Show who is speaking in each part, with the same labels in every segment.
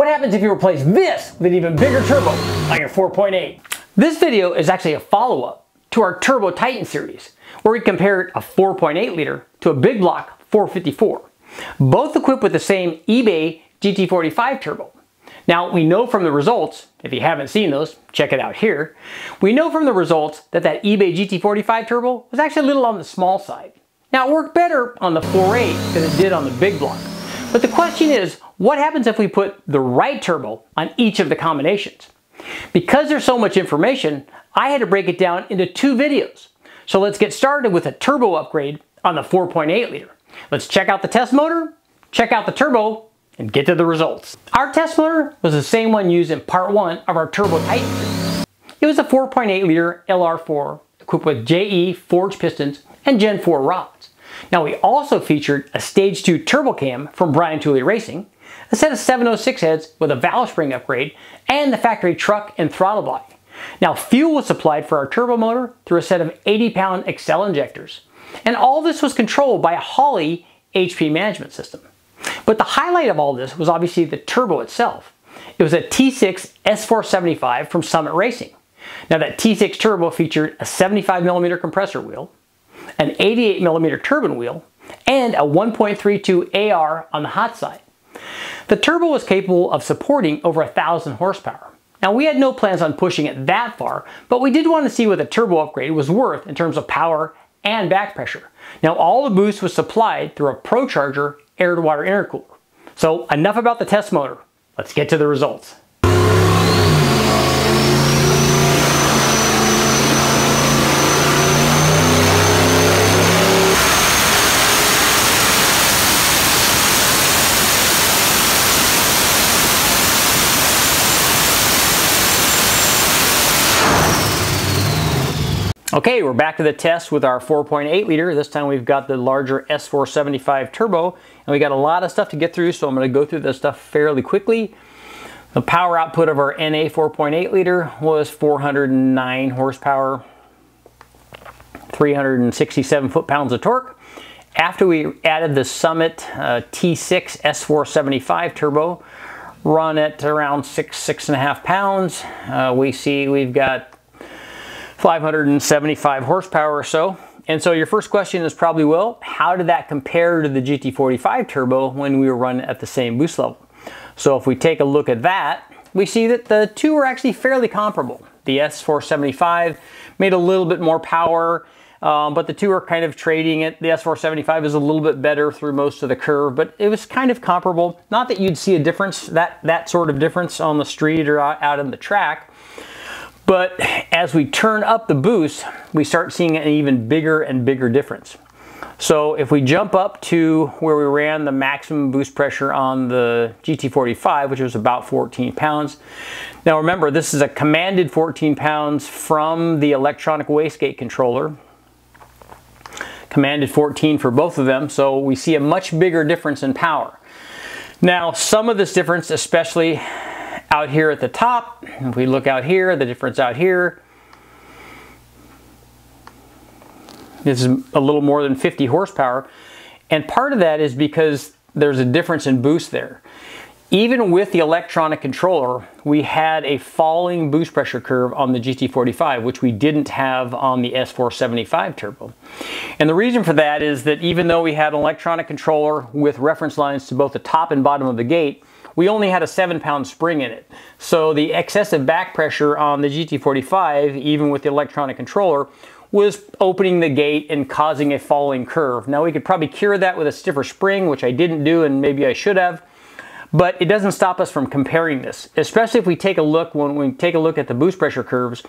Speaker 1: What happens if you replace this with an even bigger turbo on your 4.8? This video is actually a follow-up to our Turbo Titan series, where we compared a 4.8 liter to a big block 454, both equipped with the same eBay GT45 turbo. Now, we know from the results, if you haven't seen those, check it out here. We know from the results that that eBay GT45 turbo was actually a little on the small side. Now, it worked better on the 4.8 than it did on the big block. But the question is, what happens if we put the right turbo on each of the combinations? Because there's so much information, I had to break it down into two videos. So let's get started with a turbo upgrade on the 4.8 liter. Let's check out the test motor, check out the turbo, and get to the results. Our test motor was the same one used in part one of our Turbo Titan. It was a 4.8 liter LR4 equipped with JE forged pistons and Gen 4 rods. Now we also featured a Stage 2 turbo cam from Brian Tooley Racing, a set of 706 heads with a valve spring upgrade, and the factory truck and throttle body. Now fuel was supplied for our turbo motor through a set of 80 pound Excel injectors. And all this was controlled by a Holley HP management system. But the highlight of all this was obviously the turbo itself. It was a T6 S475 from Summit Racing. Now that T6 turbo featured a 75 millimeter compressor wheel, an 88mm turbine wheel, and a 1.32 AR on the hot side. The turbo was capable of supporting over 1,000 horsepower. Now we had no plans on pushing it that far, but we did want to see what the turbo upgrade was worth in terms of power and back pressure. Now all the boost was supplied through a ProCharger air-to-water intercooler. So enough about the test motor. Let's get to the results. Okay, we're back to the test with our 4.8 liter. This time we've got the larger S475 turbo, and we got a lot of stuff to get through, so I'm gonna go through this stuff fairly quickly. The power output of our NA 4.8 liter was 409 horsepower, 367 foot-pounds of torque. After we added the Summit uh, T6 S475 turbo, run at around six, six and a half pounds, uh, we see we've got 575 horsepower or so. And so your first question is probably, well, how did that compare to the GT45 turbo when we were running at the same boost level? So if we take a look at that, we see that the two are actually fairly comparable. The S475 made a little bit more power, um, but the two are kind of trading it. The S475 is a little bit better through most of the curve, but it was kind of comparable. Not that you'd see a difference, that, that sort of difference on the street or out, out in the track, but as we turn up the boost, we start seeing an even bigger and bigger difference. So if we jump up to where we ran the maximum boost pressure on the GT45, which was about 14 pounds. Now remember, this is a commanded 14 pounds from the electronic wastegate controller. Commanded 14 for both of them, so we see a much bigger difference in power. Now, some of this difference, especially out here at the top, if we look out here, the difference out here, this is a little more than 50 horsepower. And part of that is because there's a difference in boost there. Even with the electronic controller, we had a falling boost pressure curve on the GT45, which we didn't have on the S475 turbo. And the reason for that is that even though we had an electronic controller with reference lines to both the top and bottom of the gate, we only had a seven pound spring in it. So the excessive back pressure on the GT45, even with the electronic controller, was opening the gate and causing a falling curve. Now we could probably cure that with a stiffer spring, which I didn't do and maybe I should have, but it doesn't stop us from comparing this, especially if we take a look, when we take a look at the boost pressure curves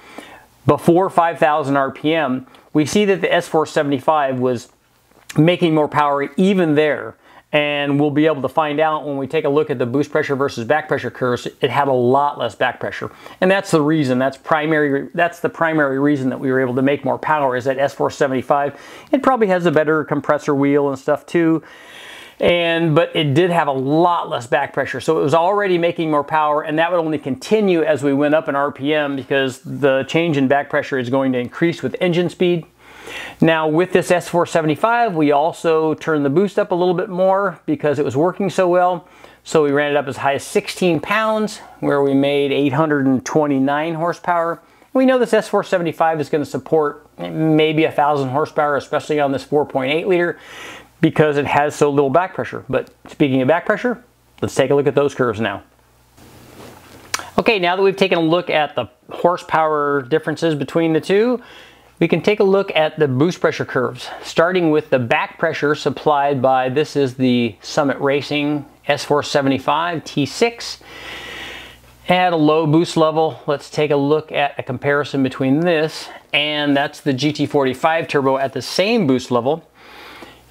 Speaker 1: before 5,000 RPM, we see that the S475 was making more power even there and we'll be able to find out when we take a look at the boost pressure versus back pressure curves, it had a lot less back pressure. And that's the reason, that's primary, that's the primary reason that we were able to make more power is that S475. It probably has a better compressor wheel and stuff too. And, but it did have a lot less back pressure. So it was already making more power and that would only continue as we went up in RPM because the change in back pressure is going to increase with engine speed. Now with this S475, we also turned the boost up a little bit more because it was working so well. So we ran it up as high as 16 pounds, where we made 829 horsepower. We know this S475 is going to support maybe a thousand horsepower, especially on this 4.8 liter, because it has so little back pressure. But speaking of back pressure, let's take a look at those curves now. Okay, now that we've taken a look at the horsepower differences between the two, we can take a look at the boost pressure curves, starting with the back pressure supplied by, this is the Summit Racing S475 T6. At a low boost level, let's take a look at a comparison between this and that's the GT45 Turbo at the same boost level.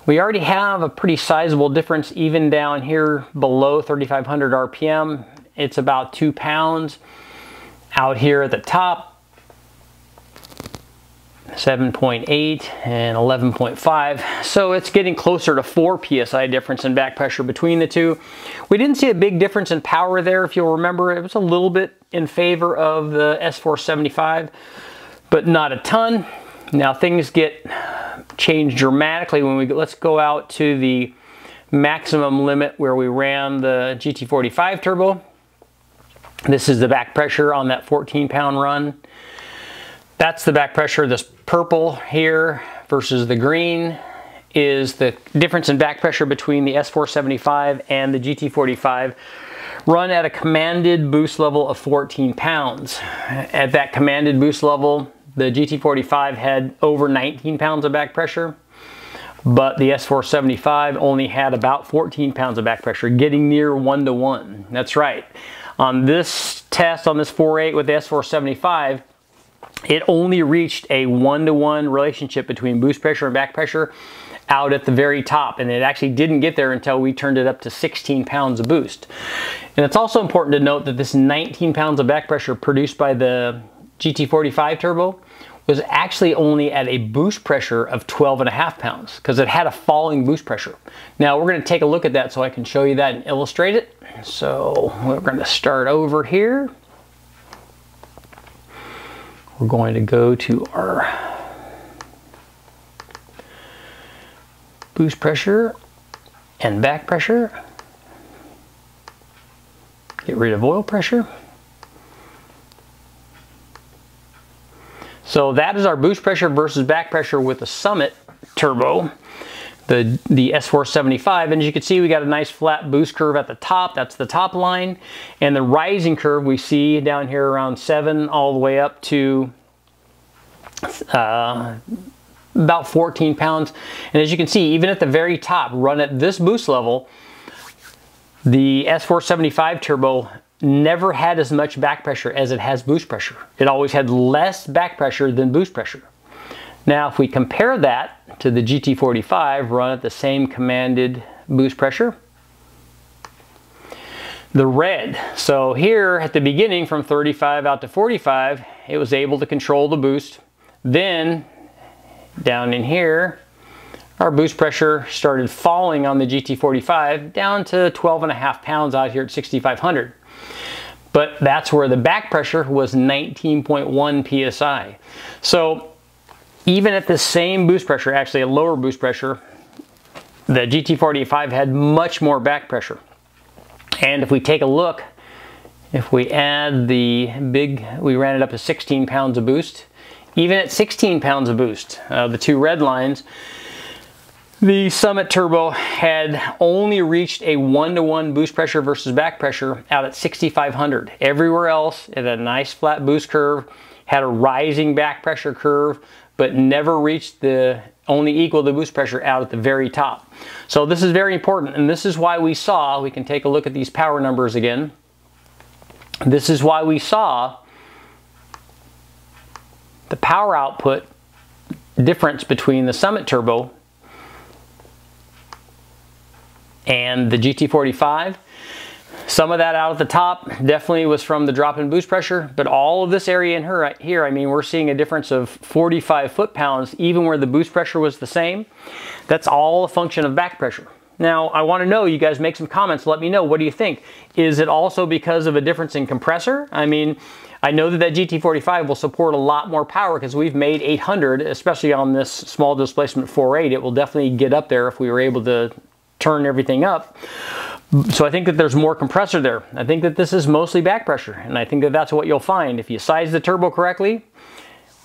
Speaker 1: We already have a pretty sizable difference even down here below 3500 RPM. It's about two pounds. Out here at the top, 7.8 and 11.5 so it's getting closer to 4 psi difference in back pressure between the two. We didn't see a big difference in power there if you'll remember. It was a little bit in favor of the S475 but not a ton. Now things get changed dramatically when we let's go out to the maximum limit where we ran the GT45 turbo. This is the back pressure on that 14 pound run that's the back pressure. This purple here versus the green is the difference in back pressure between the S475 and the GT45 run at a commanded boost level of 14 pounds. At that commanded boost level, the GT45 had over 19 pounds of back pressure, but the S475 only had about 14 pounds of back pressure, getting near one to one. That's right. On this test, on this 4.8 with the S475, it only reached a one-to-one -one relationship between boost pressure and back pressure out at the very top and it actually didn't get there until we turned it up to 16 pounds of boost. And it's also important to note that this 19 pounds of back pressure produced by the GT45 turbo was actually only at a boost pressure of 12 and a half pounds because it had a falling boost pressure. Now we're going to take a look at that so I can show you that and illustrate it. So we're going to start over here. We're going to go to our boost pressure and back pressure. Get rid of oil pressure. So that is our boost pressure versus back pressure with the Summit Turbo the, the S475. And as you can see, we got a nice flat boost curve at the top. That's the top line. And the rising curve we see down here around 7 all the way up to uh, about 14 pounds. And as you can see, even at the very top, run at this boost level, the S475 turbo never had as much back pressure as it has boost pressure. It always had less back pressure than boost pressure. Now, if we compare that to the GT45 run at the same commanded boost pressure, the red. So here at the beginning from 35 out to 45, it was able to control the boost. Then down in here, our boost pressure started falling on the GT45 down to 12 and a half pounds out here at 6,500. But that's where the back pressure was 19.1 PSI. So even at the same boost pressure, actually a lower boost pressure, the GT45 had much more back pressure. And if we take a look, if we add the big, we ran it up to 16 pounds of boost, even at 16 pounds of boost, uh, the two red lines, the Summit Turbo had only reached a one-to-one -one boost pressure versus back pressure out at 6,500. Everywhere else, it had a nice flat boost curve, had a rising back pressure curve, but never reached the only equal the boost pressure out at the very top. So this is very important and this is why we saw, we can take a look at these power numbers again. This is why we saw the power output difference between the Summit Turbo and the GT45 some of that out at the top definitely was from the drop in boost pressure, but all of this area in here, here, I mean, we're seeing a difference of 45 foot-pounds even where the boost pressure was the same. That's all a function of back pressure. Now, I want to know, you guys make some comments, let me know, what do you think? Is it also because of a difference in compressor? I mean, I know that that GT45 will support a lot more power because we've made 800, especially on this small displacement 4.8. It will definitely get up there if we were able to turn everything up. So I think that there's more compressor there. I think that this is mostly back pressure, and I think that that's what you'll find. If you size the turbo correctly,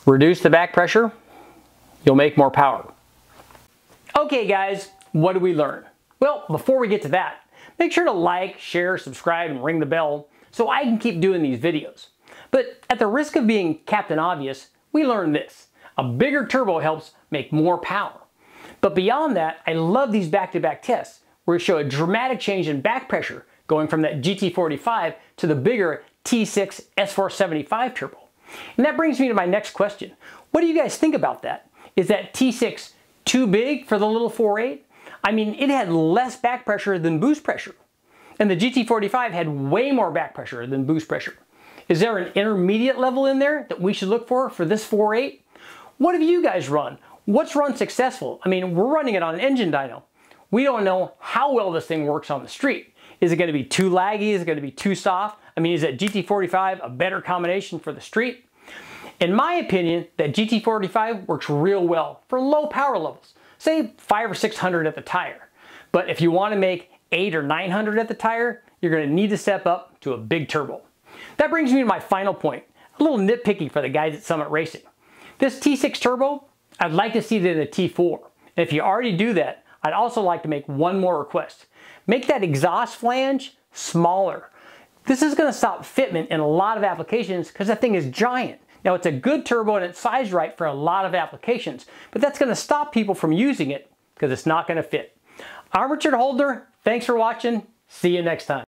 Speaker 1: reduce the back pressure, you'll make more power. Okay guys, what did we learn? Well, before we get to that, make sure to like, share, subscribe, and ring the bell so I can keep doing these videos. But at the risk of being Captain Obvious, we learned this. A bigger turbo helps make more power. But beyond that, I love these back-to-back -back tests where we show a dramatic change in back pressure going from that GT45 to the bigger T6 S475 turbo. And that brings me to my next question. What do you guys think about that? Is that T6 too big for the little 4.8? I mean, it had less back pressure than boost pressure. And the GT45 had way more back pressure than boost pressure. Is there an intermediate level in there that we should look for for this 4.8? What have you guys run? What's run successful? I mean, we're running it on an engine dyno. We don't know how well this thing works on the street. Is it going to be too laggy? Is it going to be too soft? I mean, is that GT45 a better combination for the street? In my opinion, that GT45 works real well for low power levels, say five or 600 at the tire. But if you want to make eight or 900 at the tire, you're going to need to step up to a big turbo. That brings me to my final point, a little nitpicky for the guys at Summit Racing. This T6 turbo, I'd like to see it in a T4. And if you already do that, I'd also like to make one more request. Make that exhaust flange smaller. This is going to stop fitment in a lot of applications because that thing is giant. Now it's a good turbo and it's sized right for a lot of applications, but that's going to stop people from using it because it's not going to fit. I'm Richard Holdener. Thanks for watching. See you next time.